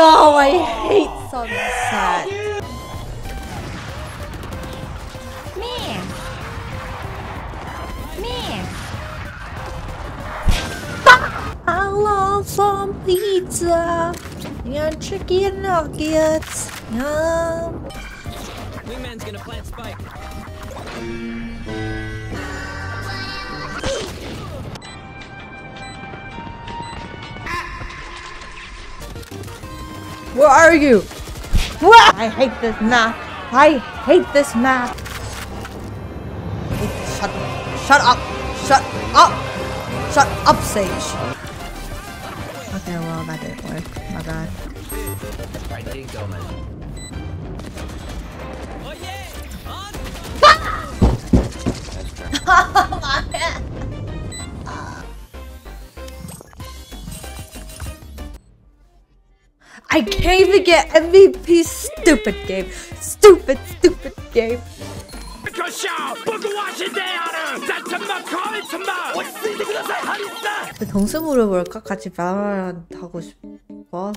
No, I hate sunset. Me. Me. I love some pizza and chicken nuggets. Yum. Wingman's gonna plant spike. Where are you? What? I hate this map. I hate this map. Shut, shut up. Shut up. Shut up, Sage. Okay, well, that didn't work. My bad. Right, there you go, man. Oh yeah! I can't even get MVP. Stupid game. Stupid, stupid game. 個笑僕は死んでやるザッツマコイツマ落ち着いてくださいハリスさん 동생 물어볼까? 같이 Valorant 하고 싶어?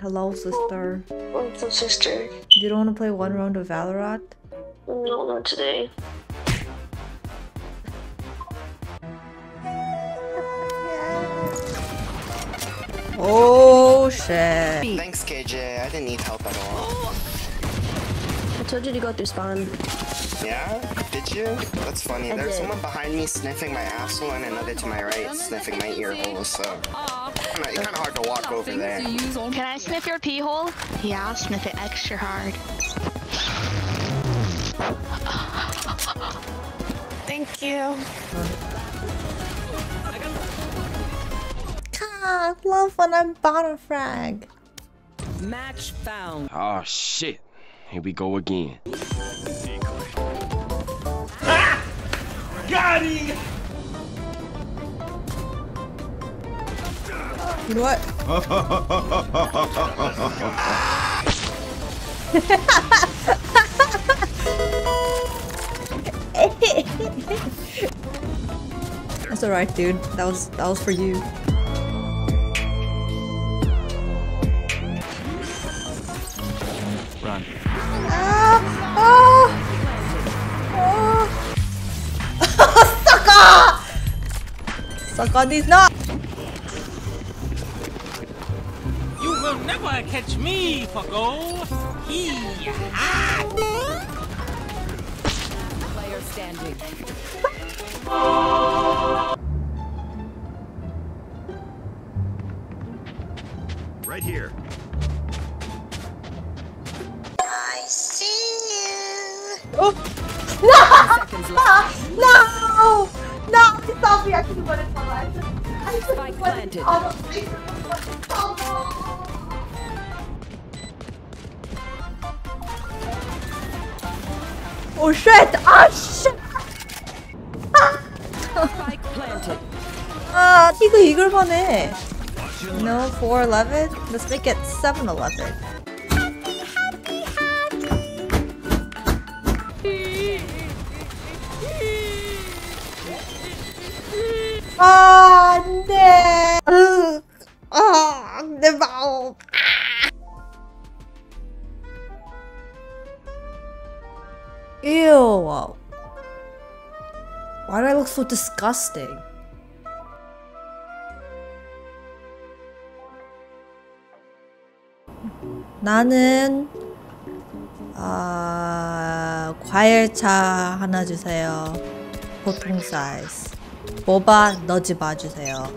Hello, sister. What's up, sister? You don't want to play one round of Valorant? No, not today. Shit. Thanks, KJ. I didn't need help at all. I told you to go through spawn. Yeah? Did you? That's funny. I There's did. someone behind me sniffing my asshole and another to my right sniffing my ear hole, so... Kinda, it's kinda hard to walk over there. Can I sniff your pee hole? Yeah, I'll sniff it extra hard. Thank you. I love when I'm bottom frag. Match found. Oh shit. Here we go again. Got him! You know what? That's alright, dude. That was that was for you. Sucker! Sucker this not. You will never catch me, fucko! Hee-ha! Player standing. Right here. I see you. Oh! Seconds left. No! No! Stop me! I couldn't run it I couldn't Spike planted. Oh shit! Ah shit! Spike planted. 아, 이거 이걸만 해. No, 411? Let's make it 711. 아, 안 돼. 으, 아, 내 마음. Ew. Why do I look so disgusting? 나는 아 과일차 하나 주세요. 보통 사이즈. 모바 너지 마 주세요.